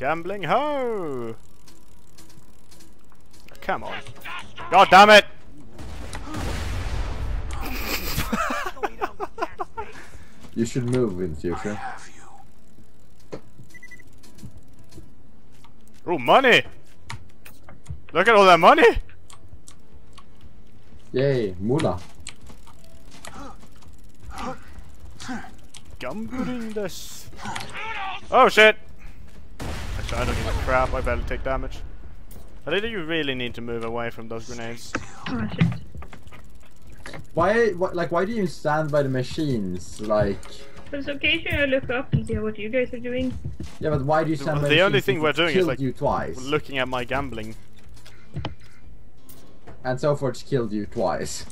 Gambling ho! Come on. God damn it! You should move in future. Oh, money! Look at all that money! Yay, Mula. Gambling this. Oh shit! Actually, I don't give a crap. I better take damage. I think you really need to move away from those grenades. Oh. Why, why, like, why do you stand by the machines? Like, But so occasionally I look up and see what you guys are doing. yeah, but why do you stand by The machines? the only thing we're doing is killed like you twice, looking at my gambling. and so forth killed you twice.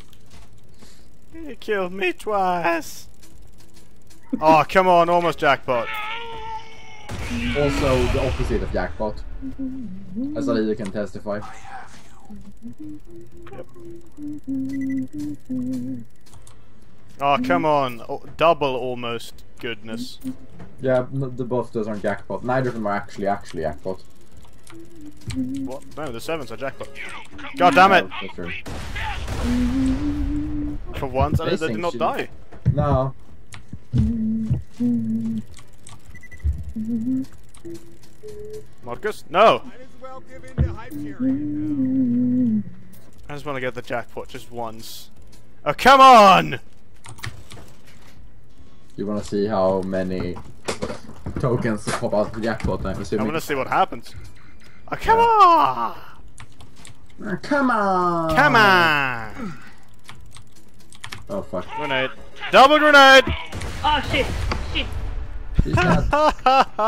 You killed me twice. Oh come on, almost jackpot. Also, the opposite of jackpot, as Alida can testify. Oh come on, oh, double almost goodness. Yeah, n- the both those aren't jackpot. Neither of them are actually actually jackpot. What? No, the sevens are jackpot. God damn it! No, that's true. For once, I They they did not die. No. Marcus? No! Might as well give in to Hyperion. I just want to get the jackpot just once. Oh, come on! You wanna see how many tokens pop out of the jackpot, I'm I assuming. want to see what happens. Oh, come on! Ah, come on! Come on! Oh fuck. Grenade. Double grenade! Oh shit! She's not